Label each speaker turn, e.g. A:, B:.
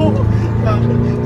A: 哦。